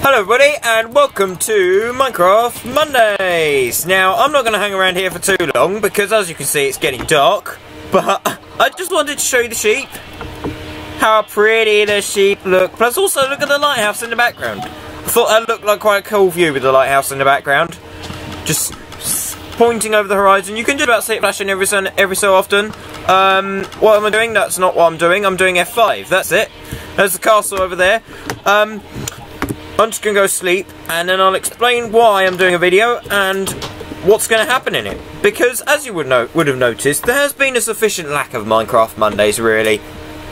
Hello everybody and welcome to Minecraft Mondays! Now I'm not going to hang around here for too long because as you can see it's getting dark but I just wanted to show you the sheep. How pretty the sheep look plus also look at the lighthouse in the background. I thought that looked like quite a cool view with the lighthouse in the background. Just pointing over the horizon. You can do about see it flashing every so, every so often. Um, what am I doing? That's not what I'm doing. I'm doing F5 that's it. There's the castle over there. Um, I'm just going to go sleep and then I'll explain why I'm doing a video and what's going to happen in it. Because as you would know, would have noticed, there has been a sufficient lack of Minecraft Mondays really.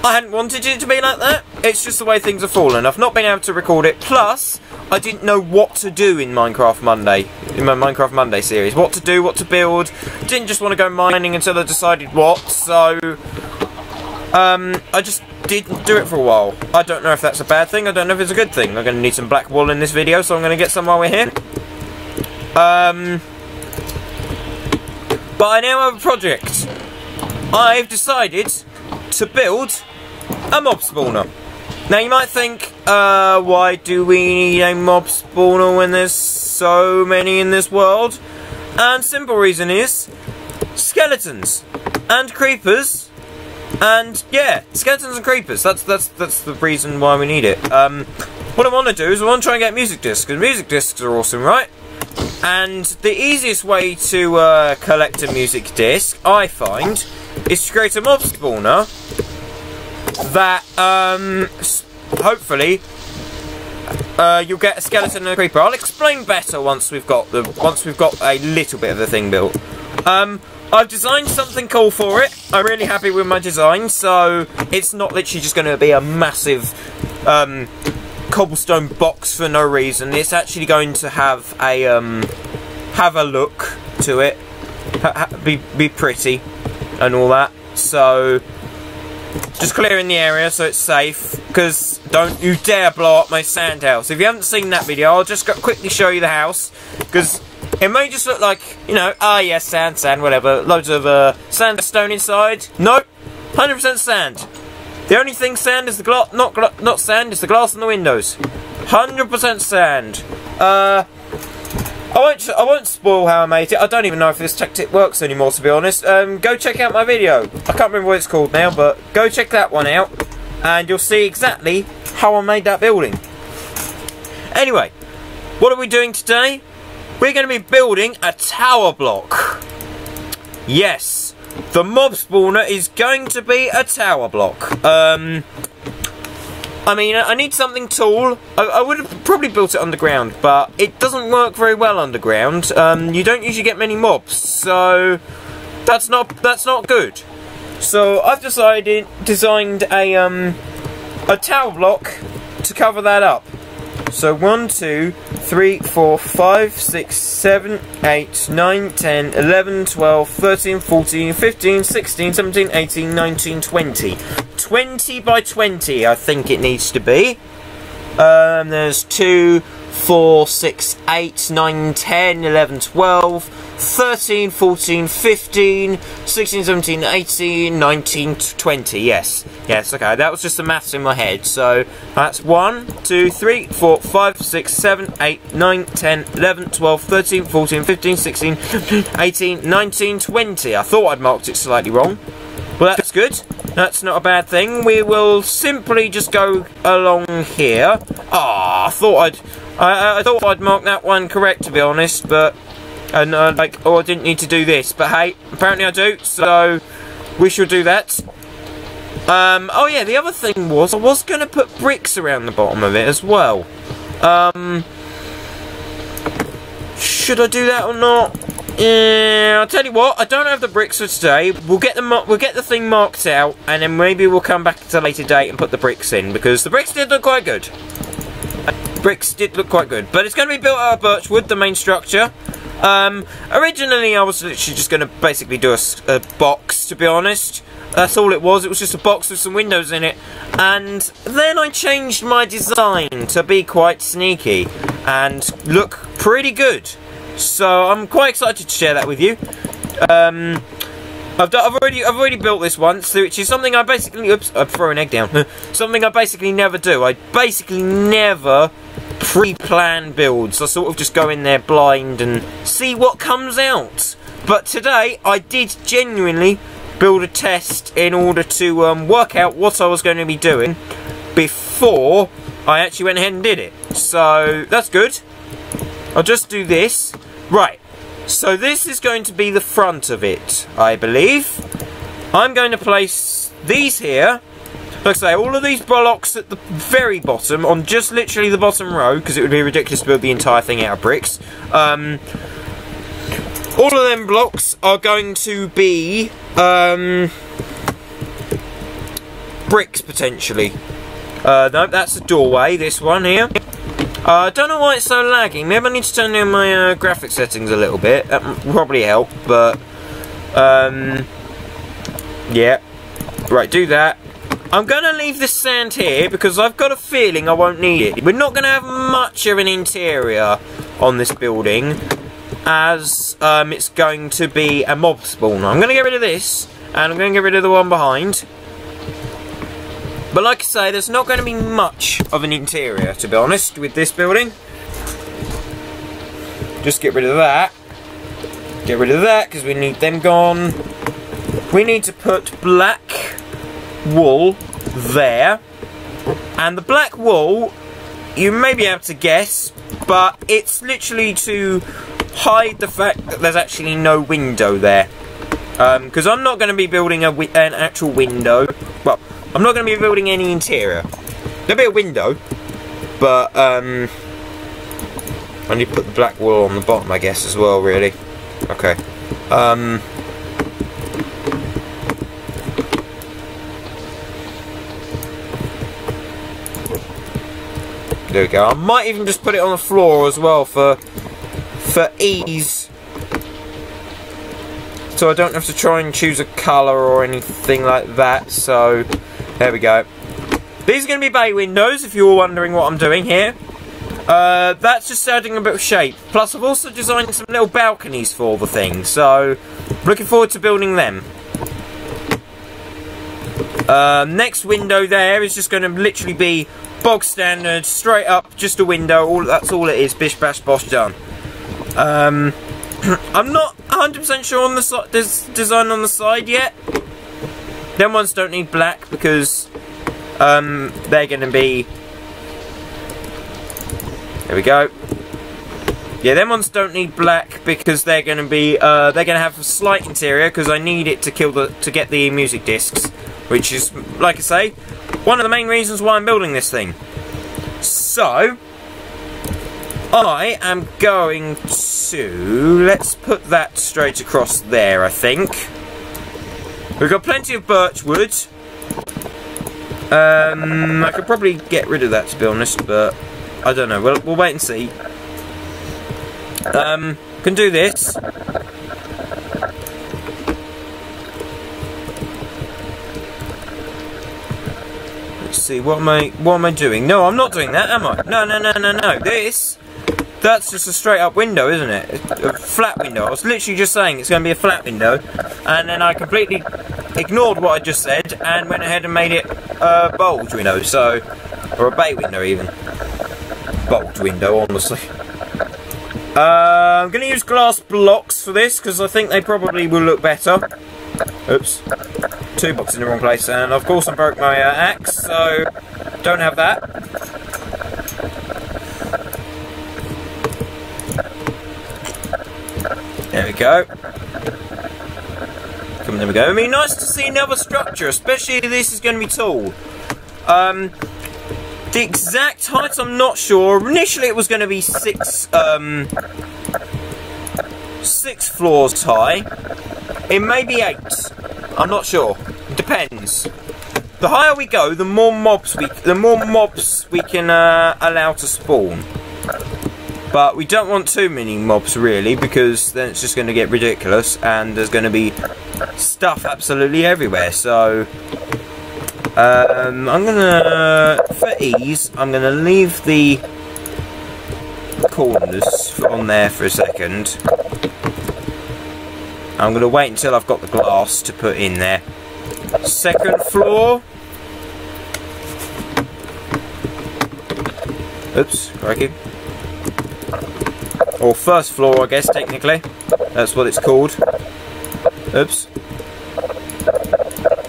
I hadn't wanted it to be like that, it's just the way things have fallen. I've not been able to record it, plus I didn't know what to do in Minecraft Monday, in my Minecraft Monday series. What to do, what to build, didn't just want to go mining until I decided what, so um, I just didn't do it for a while. I don't know if that's a bad thing, I don't know if it's a good thing. I'm going to need some black wool in this video, so I'm going to get some while we're here. Um, but I now have a project. I've decided to build a mob spawner. Now you might think, uh, why do we need a mob spawner when there's so many in this world? And simple reason is, skeletons and creepers and yeah, skeletons and creepers. That's that's that's the reason why we need it. Um, what I want to do is I want to try and get music discs because music discs are awesome, right? And the easiest way to uh, collect a music disc, I find, is to create a mob spawner that um, hopefully uh, you'll get a skeleton and a creeper. I'll explain better once we've got the once we've got a little bit of the thing built. Um, I've designed something cool for it. I'm really happy with my design, so it's not literally just going to be a massive um, cobblestone box for no reason. It's actually going to have a um, have a look to it, ha be be pretty, and all that. So just clearing the area so it's safe. Because don't you dare blow up my sand house. If you haven't seen that video, I'll just quickly show you the house. Because it may just look like, you know, ah, yes, sand, sand, whatever. Loads of uh, sandstone inside. Nope. 100% sand. The only thing sand is the glass, not gla not sand, is the glass in the windows. 100% sand. Uh, I won't, I won't spoil how I made it. I don't even know if this tactic works anymore, to be honest. Um, go check out my video. I can't remember what it's called now, but go check that one out. And you'll see exactly how I made that building. Anyway, what are we doing today? We're going to be building a tower block. Yes, the mob spawner is going to be a tower block. Um, I mean, I need something tall. I, I, would have probably built it underground, but it doesn't work very well underground. Um, you don't usually get many mobs, so that's not that's not good. So I've decided designed a um a tower block to cover that up. So 1, 2, 3, 4, 5, 6, 7, 8, 9, 10, 11, 12, 13, 14, 15, 16, 17, 18, 19, 20. 20 by 20 I think it needs to be. Um, there's 2, 4, 6, 8, 9, 10, 11, 12, 13, 14, 15, 16, 17, 18, 19, 20. Yes. Yes, okay. That was just the maths in my head. So that's 1, 2, 3, 4, 5, 6, 7, 8, 9, 10, 11, 12, 13, 14, 15, 16, 18, 19, 20. I thought I'd marked it slightly wrong. Well, that's good. That's not a bad thing. We will simply just go along here. Ah, oh, I thought I'd... I, I thought I'd mark that one correct, to be honest, but... And, uh, like, oh, I didn't need to do this. But hey, apparently I do, so... We shall do that. Um, oh yeah, the other thing was, I was going to put bricks around the bottom of it as well. Um... Should I do that or not? Yeah, I'll tell you what. I don't have the bricks for today. We'll get the we'll get the thing marked out, and then maybe we'll come back at a later date and put the bricks in because the bricks did look quite good. Bricks did look quite good, but it's going to be built out of birch wood, the main structure. Um, originally, I was literally just going to basically do a, a box, to be honest. That's all it was. It was just a box with some windows in it. And then I changed my design to be quite sneaky and look pretty good. So I'm quite excited to share that with you. Um, I've, done, I've already I've already built this once, which is something I basically oops I throw an egg down. something I basically never do. I basically never pre-planned builds. I sort of just go in there blind and see what comes out. But today, I did genuinely build a test in order to um, work out what I was going to be doing before I actually went ahead and did it. So, that's good. I'll just do this. Right, so this is going to be the front of it, I believe. I'm going to place these here. Like I say, all of these blocks at the very bottom, on just literally the bottom row, because it would be ridiculous to build the entire thing out of bricks. Um, all of them blocks are going to be um, bricks, potentially. Uh, no, that's the doorway, this one here. Uh, I don't know why it's so lagging. Maybe I need to turn down my uh, graphic settings a little bit. That will probably help, but... Um, yeah. Right, do that. I'm going to leave this sand here because I've got a feeling I won't need it. We're not going to have much of an interior on this building as um, it's going to be a mob spawner. I'm going to get rid of this and I'm going to get rid of the one behind. But like I say, there's not going to be much of an interior, to be honest, with this building. Just get rid of that. Get rid of that, because we need them gone. We need to put black wool there. And the black wool, you may be able to guess, but it's literally to hide the fact that there's actually no window there. Because um, I'm not going to be building a an actual window. Well, I'm not going to be building any interior. There'll be a window, but um, I need to put the black wool on the bottom, I guess, as well, really. Okay. Um, there we go. I might even just put it on the floor as well for for ease so I don't have to try and choose a colour or anything like that so there we go. These are going to be bay windows, if you were wondering what I'm doing here. Uh, that's just adding a bit of shape. Plus, I've also designed some little balconies for the thing, so looking forward to building them. Uh, next window there is just going to literally be bog standard, straight up, just a window. All That's all it is, bish bash bosh done. Um, I'm not 100% sure on the des design on the side yet. Them ones don't need black because um, they're going to be... There we go. Yeah, them ones don't need black because they're going to be uh, they're going to have a slight interior because I need it to kill the to get the music discs, which is like I say, one of the main reasons why I'm building this thing. So, I am going to let's put that straight across there. I think. We've got plenty of birch wood. Um, I could probably get rid of that to be honest, but I don't know. We'll, we'll wait and see. Um, can do this. Let's see. What am I? What am I doing? No, I'm not doing that, am I? No, no, no, no, no. This that's just a straight up window, isn't it? A flat window. I was literally just saying it's going to be a flat window, and then I completely ignored what I just said and went ahead and made it a bulge window, so or a bay window even. Bulge window, honestly. Uh, I'm going to use glass blocks for this because I think they probably will look better. Oops. Two blocks in the wrong place, and of course I broke my uh, axe, so don't have that. There we go. Come, there we go. I mean, nice to see another structure, especially this is going to be tall. Um, the exact height, I'm not sure. Initially, it was going to be six, um, six floors high. It may be eight. I'm not sure. Depends. The higher we go, the more mobs we, the more mobs we can uh, allow to spawn. But we don't want too many mobs really because then it's just going to get ridiculous and there's going to be stuff absolutely everywhere. So um, I'm going to, for ease, I'm going to leave the corners on there for a second. I'm going to wait until I've got the glass to put in there. Second floor. Oops, crikey. Or first floor, I guess, technically. That's what it's called. Oops.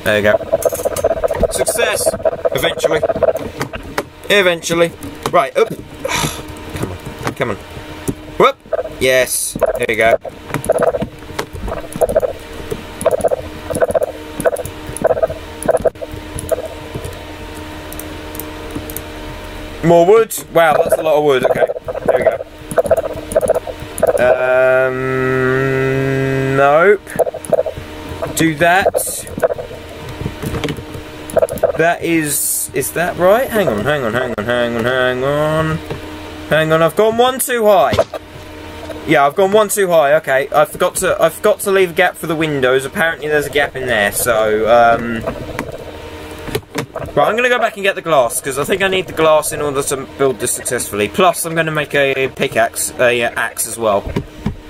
There you go. Success! Eventually. Eventually. Right, up. Come on, come on. Whoop! Yes, there you go. More wood. Wow, that's a lot of wood. Okay, there we go. Um, nope. Do that. That is, is that right? Hang on, hang on, hang on, hang on, hang on. Hang on, I've gone one too high. Yeah, I've gone one too high. Okay, I forgot to I forgot to leave a gap for the windows. Apparently, there's a gap in there. So, um, right, I'm gonna go back and get the glass because I think I need the glass in order to build this successfully. Plus, I'm gonna make a pickaxe, a uh, axe as well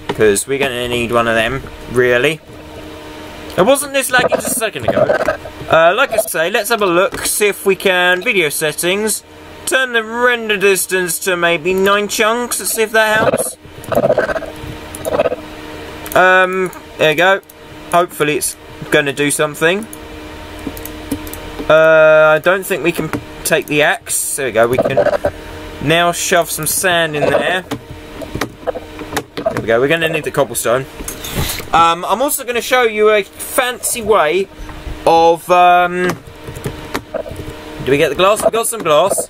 because we're gonna need one of them. Really. It wasn't this laggy just a second ago. Uh, like I say, let's have a look, see if we can video settings. Turn the render distance to maybe 9 chunks, let's see if that helps. Um, there you go. Hopefully it's going to do something. Uh, I don't think we can take the axe. There we go. We can now shove some sand in there. There we go. We're going to need the cobblestone. Um, I'm also going to show you a fancy way of... Um, do we get the glass? We got some glass.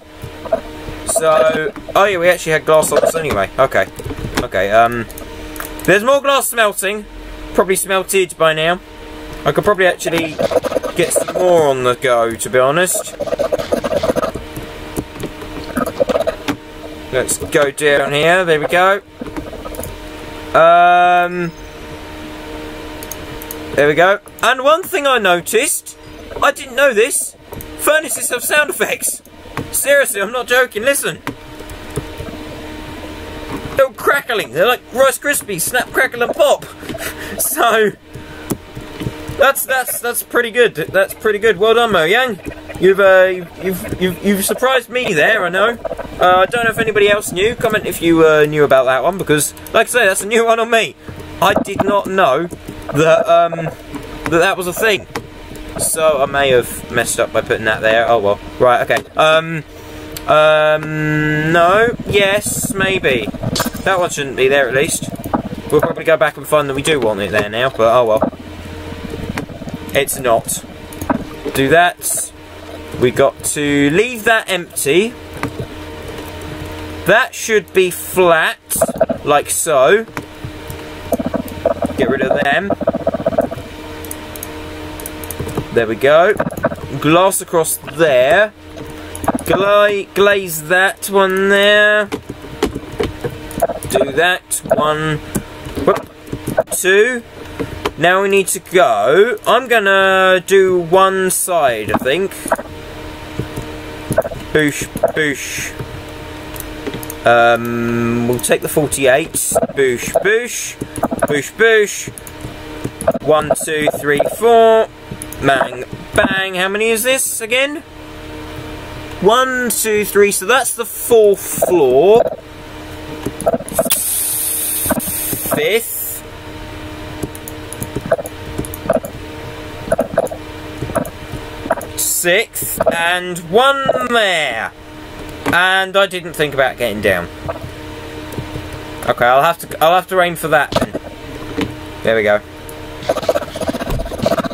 So, oh yeah, we actually had glass on us anyway. Okay, okay. Um, there's more glass smelting. Probably smelted by now. I could probably actually get some more on the go, to be honest. Let's go down here. There we go. Um, there we go. And one thing I noticed, I didn't know this, furnaces have sound effects. Seriously, I'm not joking. Listen. They're crackling. They're like Rice Krispies, snap, crackle, and pop. so that's that's that's pretty good. That's pretty good. Well done, Mojang. You've uh, you've you've you've surprised me there. I know. Uh, I don't know if anybody else knew. Comment if you uh, knew about that one because, like I say, that's a new one on me. I did not know that um that that was a thing. So I may have messed up by putting that there. Oh well. Right. Okay. Um. Um. No. Yes. Maybe. That one shouldn't be there at least. We'll probably go back and find that we do want it there now, but oh well. It's not. Do that. We got to leave that empty. That should be flat, like so. Get rid of them. There we go. Glass across there. Gla glaze that one there do that. One, two. Now we need to go. I'm gonna do one side, I think. Boosh, boosh. Um, we'll take the 48. Boosh, boosh. Boosh, boosh. One, two, three, four. Bang, bang. How many is this again? One, two, three. So that's the fourth floor fifth. Sixth, and one there. And I didn't think about getting down. Okay, I'll have to I'll have to aim for that. There we go.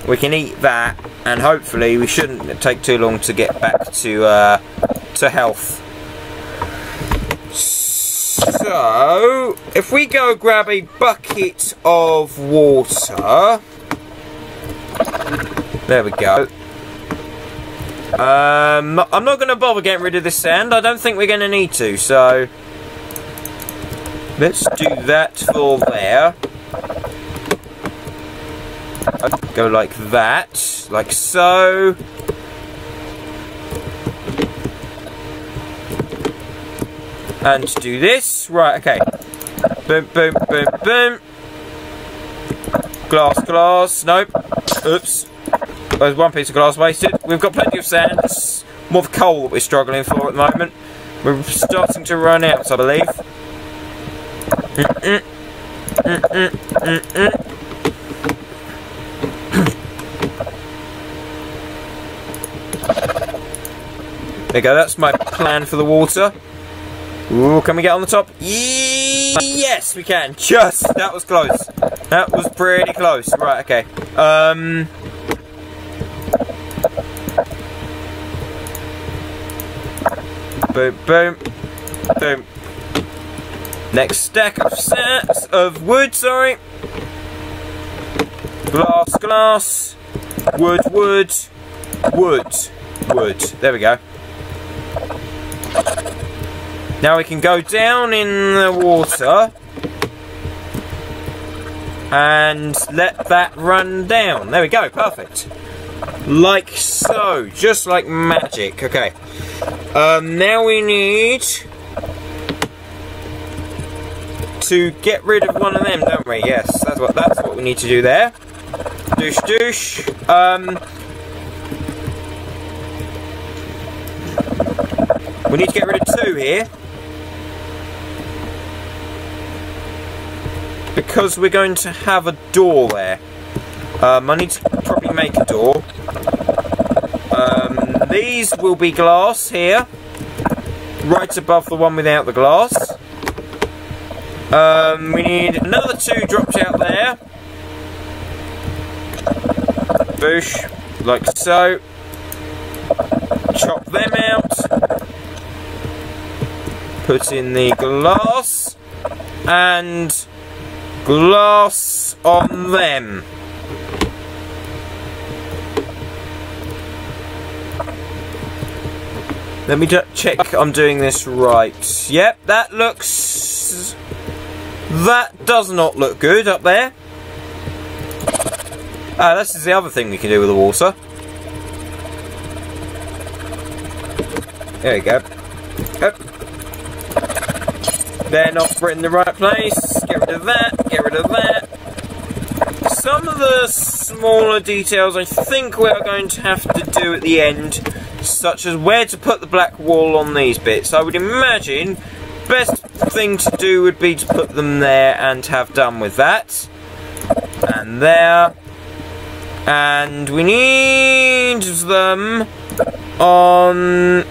We can eat that, and hopefully we shouldn't take too long to get back to uh, to health. So, if we go grab a bucket of water. There we go. Um, I'm not going to bother getting rid of this sand. I don't think we're going to need to, so... Let's do that for there. Go like that, like so. and do this. Right, okay. Boom, boom, boom, boom. Glass, glass. Nope. Oops. There's one piece of glass wasted. We've got plenty of sand. It's more of coal that we're struggling for at the moment. We're starting to run out, I believe. There you go, that's my plan for the water. Ooh, can we get on the top? Yes, we can. Just, that was close. That was pretty close. Right, okay. Um... Boom, boom, boom. Next stack of sets of wood, sorry. Glass, glass. Wood, wood. Wood, wood. There we go. Now we can go down in the water and let that run down. There we go, perfect. Like so, just like magic. Okay. Um, now we need to get rid of one of them, don't we? Yes, that's what that's what we need to do there. Douche, douche. Um, we need to get rid of two here. Because we're going to have a door there. Um, I need to probably make a door. Um, these will be glass here. Right above the one without the glass. Um, we need another two dropped out there. Bush, like so. Chop them out. Put in the glass. And glass on them. Let me check I'm doing this right. Yep, that looks that does not look good up there. Ah, this is the other thing we can do with the water. There we go. Yep. They're not in the right place. Get rid of that. Get rid of that. Some of the smaller details I think we are going to have to do at the end, such as where to put the black wall on these bits. I would imagine best thing to do would be to put them there and have done with that. And there. And we need them on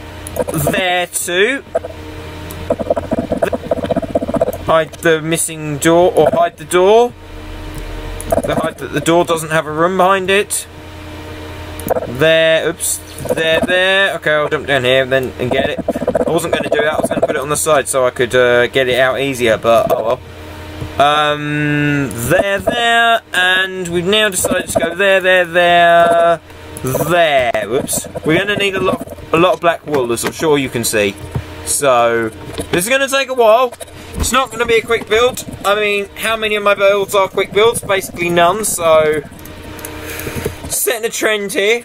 there too. Hide the missing door, or hide the door. The hide that the door doesn't have a room behind it. There, oops, there, there. Okay, I'll jump down here and then and get it. I wasn't going to do that, I was going to put it on the side so I could uh, get it out easier, but oh well. Um, there, there, and we've now decided to go there, there, there, there. Whoops. We're going to need a lot, a lot of black wool, as I'm sure you can see. So, this is going to take a while. It's not going to be a quick build. I mean, how many of my builds are quick builds? Basically none, so... Setting a trend here.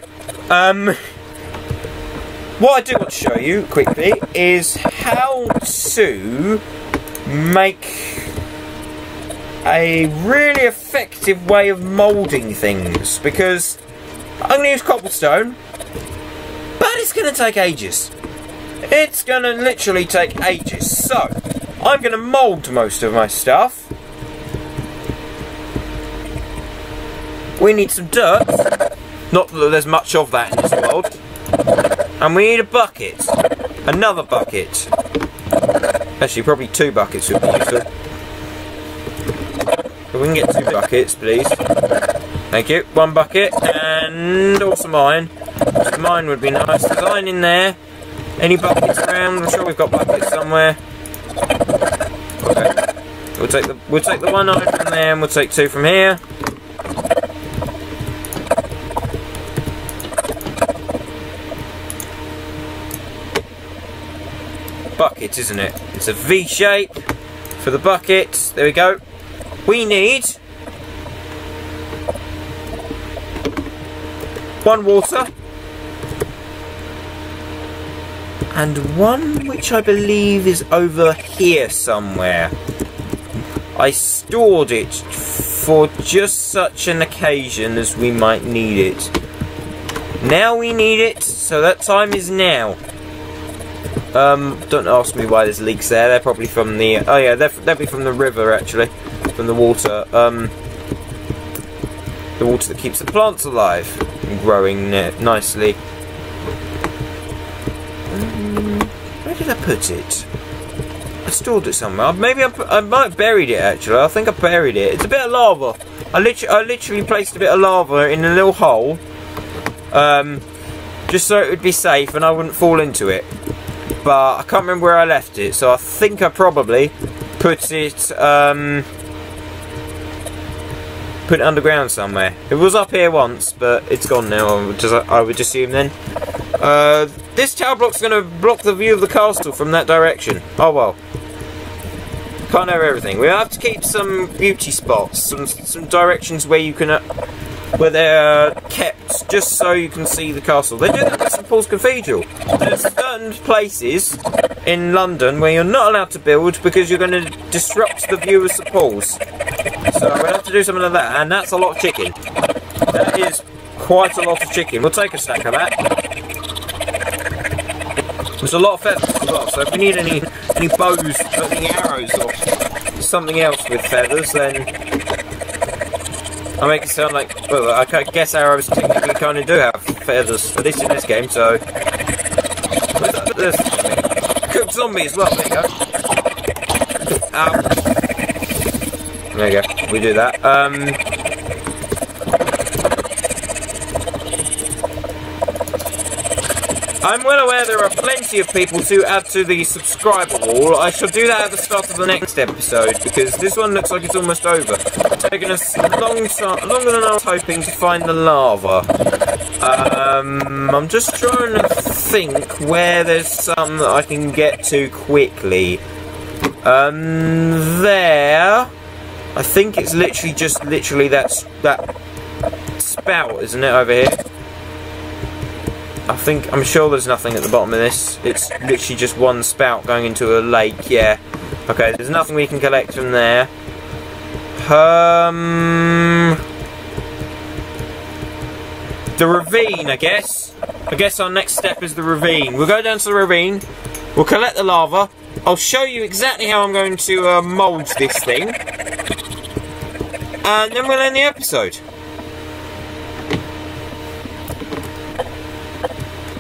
Um, what I do want to show you quickly is how to make a really effective way of moulding things because I'm going to use cobblestone but it's going to take ages. It's going to literally take ages. So, I'm going to mould most of my stuff. We need some dirt. Not that there's much of that in this world. And we need a bucket. Another bucket. Actually, probably two buckets would be useful. If we can get two buckets, please. Thank you. One bucket, and also mine. Mine would be nice. There's iron in there. Any buckets around? I'm sure we've got buckets somewhere. Okay. We'll take the we'll take the one iron from there, and we'll take two from here. Bucket, isn't it? It's a V shape for the bucket. There we go. We need one water and one which I believe is over here somewhere. I stored it for just such an occasion as we might need it. Now we need it, so that time is now. Um, don't ask me why there's leaks there. They're probably from the. Oh yeah, they're they'll be from the river actually, from the water. Um, the water that keeps the plants alive and growing nicely. Um, where did I put it? I stored it somewhere. Maybe I, I might have buried it actually. I think I buried it. It's a bit of lava. I literally, I literally placed a bit of lava in a little hole. Um, just so it would be safe and I wouldn't fall into it. But I can't remember where I left it, so I think I probably put it um, put it underground somewhere. It was up here once, but it's gone now. I would, just, I would assume then. Uh, this tower block's going to block the view of the castle from that direction. Oh well. Can't have everything. We have to keep some beauty spots, some some directions where you can, uh, where they're kept, just so you can see the castle. They do that at St Paul's Cathedral. There's certain places in London where you're not allowed to build because you're going to disrupt the view of St Paul's. So we'll have to do something like that, and that's a lot of chicken. That is quite a lot of chicken. We'll take a stack of that. There's a lot of feathers as well, so if we need any any bows, any arrows, or something else with feathers, then I make it sound like, well, I guess arrows technically kind of do have feathers, at least in this game, so... There's cooked zombie as well, there you go. There you go, we do that. Um, I'm well aware there are plenty of people to add to the subscriber wall. I shall do that at the start of the next episode because this one looks like it's almost over. It's taken us long time, longer than I was hoping to find the lava. Um, I'm just trying to think where there's some that I can get to quickly. Um, there. I think it's literally just literally that that spout, isn't it, over here? I think, I'm sure there's nothing at the bottom of this. It's literally just one spout going into a lake, yeah. Okay, there's nothing we can collect from there. Um... The ravine, I guess. I guess our next step is the ravine. We'll go down to the ravine. We'll collect the lava. I'll show you exactly how I'm going to uh, mould this thing. And then we'll end the episode.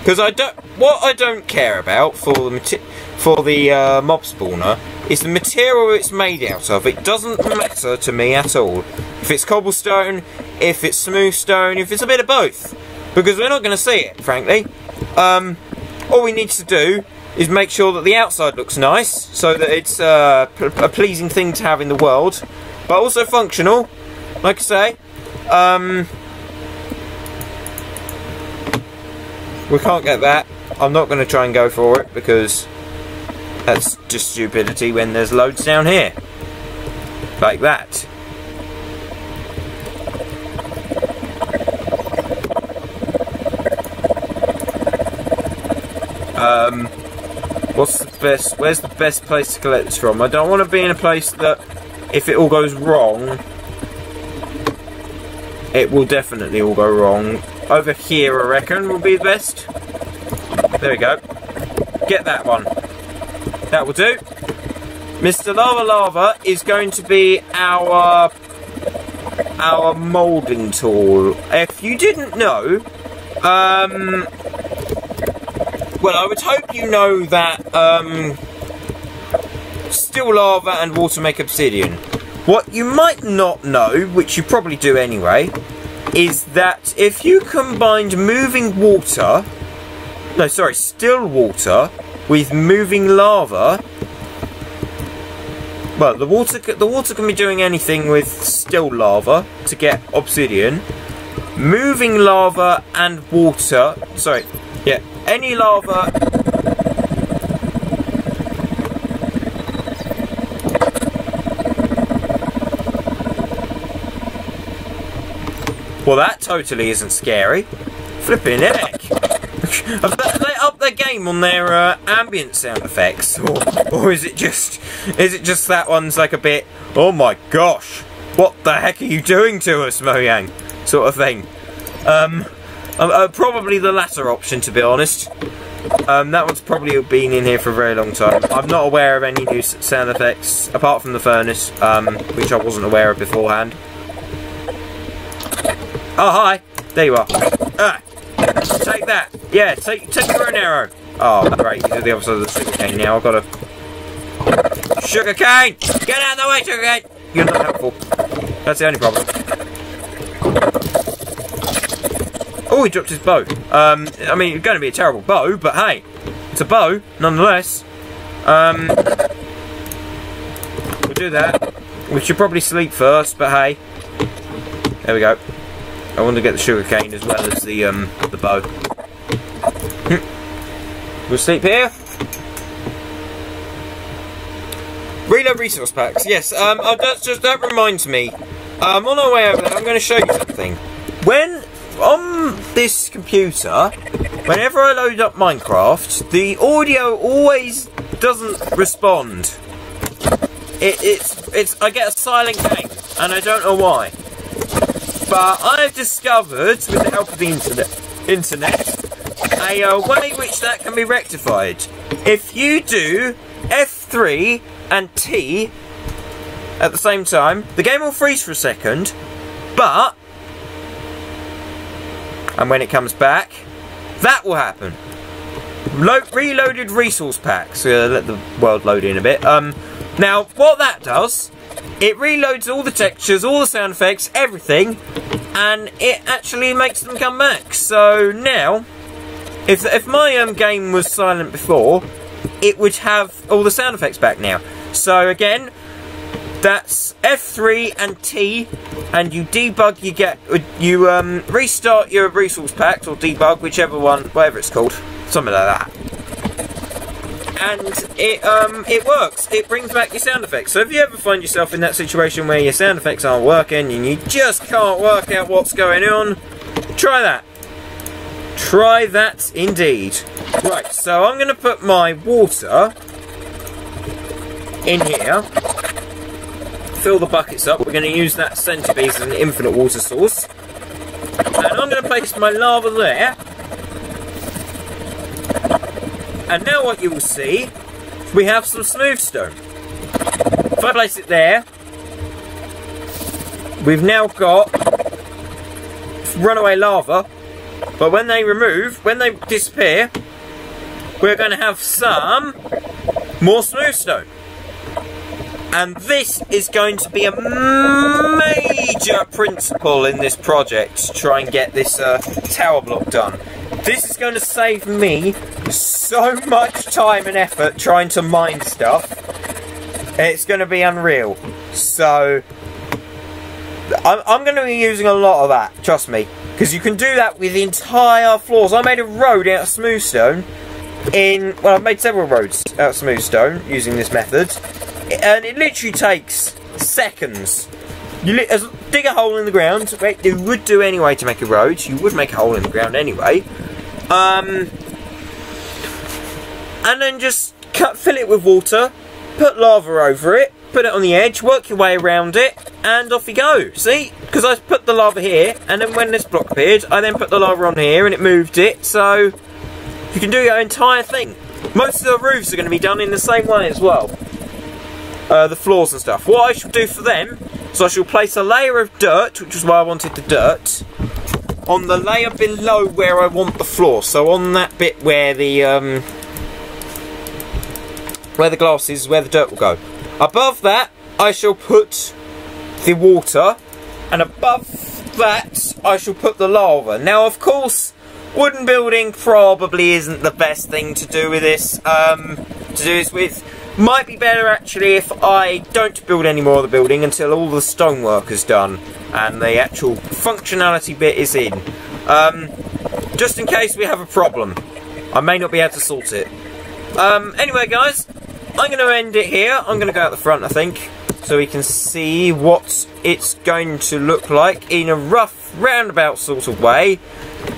Because I don't, what I don't care about for the for the uh, mob spawner is the material it's made out of. It doesn't matter to me at all. If it's cobblestone, if it's smooth stone, if it's a bit of both. Because we're not going to see it, frankly. Um, all we need to do is make sure that the outside looks nice, so that it's uh, a pleasing thing to have in the world, but also functional, like I say. Um, We can't get that. I'm not going to try and go for it because that's just stupidity when there's loads down here. Like that. Um, what's the best, where's the best place to collect this from? I don't want to be in a place that, if it all goes wrong, it will definitely all go wrong. Over here, I reckon, will be the best. There we go. Get that one. That will do. Mr. Lava Lava is going to be our our moulding tool. If you didn't know, um, well, I would hope you know that um, still lava and water make obsidian. What you might not know, which you probably do anyway, is that if you combined moving water, no, sorry, still water with moving lava, well, the water the water can be doing anything with still lava to get obsidian. Moving lava and water, sorry, yeah, any lava Well, that totally isn't scary. Flipping heck. Have they upped their game on their uh, ambient sound effects? Or, or is it just is it just that one's like a bit, oh my gosh, what the heck are you doing to us, Mojang? Sort of thing. Um, uh, uh, probably the latter option, to be honest. Um, that one's probably been in here for a very long time. I'm not aware of any new sound effects, apart from the furnace, um, which I wasn't aware of beforehand. Oh, hi! There you are. Ah, take that! Yeah, take, take your own arrow! Oh, great, he's at the other side of the sugar cane now. I've got a... Sugar cane! Get out of the way, sugar cane! You're not helpful. That's the only problem. Oh, he dropped his bow. Um, I mean, it's going to be a terrible bow, but hey, it's a bow, nonetheless. Um, we'll do that. We should probably sleep first, but hey. There we go. I want to get the sugar cane as well as the um, the bow. Hmm. we'll sleep here. Reload resource packs. Yes. Um. Oh, that's just that reminds me. Um. On our way over there, I'm going to show you something. When on this computer, whenever I load up Minecraft, the audio always doesn't respond. It, it's it's I get a silent game, and I don't know why. But I've discovered, with the help of the internet, internet, a uh, way which that can be rectified. If you do F3 and T at the same time, the game will freeze for a second, but and when it comes back, that will happen. Lo reloaded resource packs. Uh, let the world load in a bit. Um, now, what that does, it reloads all the textures, all the sound effects, everything, and it actually makes them come back. So now, if if my um, game was silent before, it would have all the sound effects back now. So again, that's F3 and T, and you debug, you get, you um, restart your resource packs, or debug, whichever one, whatever it's called, something like that. And it um, it works. It brings back your sound effects. So if you ever find yourself in that situation where your sound effects aren't working and you just can't work out what's going on, try that. Try that indeed. Right, so I'm going to put my water in here fill the buckets up. We're going to use that centipede as an infinite water source. And I'm going to place my lava there. And now what you will see, we have some smooth stone. If I place it there, we've now got runaway lava. But when they remove, when they disappear, we're going to have some more smooth stone. And this is going to be a major principle in this project to try and get this uh, tower block done. This is going to save me so much time and effort trying to mine stuff. It's going to be unreal. So, I'm, I'm going to be using a lot of that, trust me. Because you can do that with entire floors. I made a road out of smooth stone in, well I've made several roads out of smooth stone using this method and it literally takes seconds. You dig a hole in the ground, you would do anyway to make a road, you would make a hole in the ground anyway. Um, and then just cut, fill it with water, put lava over it, put it on the edge, work your way around it, and off you go. See? Because I put the lava here, and then when this block appeared, I then put the lava on here, and it moved it, so you can do your entire thing. Most of the roofs are going to be done in the same way as well uh, the floors and stuff. What I shall do for them is I shall place a layer of dirt, which is why I wanted the dirt, on the layer below where I want the floor. So on that bit where the um, where the glass is, where the dirt will go. Above that, I shall put the water, and above that, I shall put the lava. Now, of course, wooden building probably isn't the best thing to do with this. Um, to do this with might be better actually if I don't build any more of the building until all the stonework is done and the actual functionality bit is in. Um, just in case we have a problem. I may not be able to sort it. Um, anyway guys, I'm going to end it here. I'm going to go out the front I think so we can see what it's going to look like in a rough roundabout sort of way.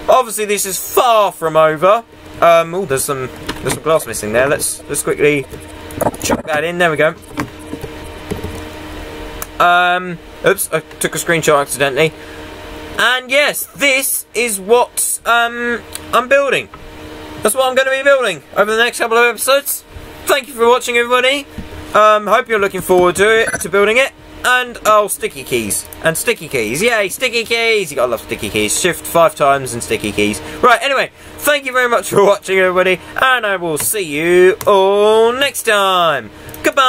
Obviously this is far from over. Um, oh, there's some there's some glass missing there. Let's let's quickly Chuck that in, there we go. Um, oops, I took a screenshot accidentally. And yes, this is what um, I'm building. that's what I'm going to be building over the next couple of episodes. Thank you for watching, everybody. Um, hope you're looking forward to it, to building it. And, oh, sticky keys. And sticky keys. Yay, sticky keys! You gotta love sticky keys. Shift five times and sticky keys. Right, anyway, thank you very much for watching, everybody. And I will see you all next time. Goodbye!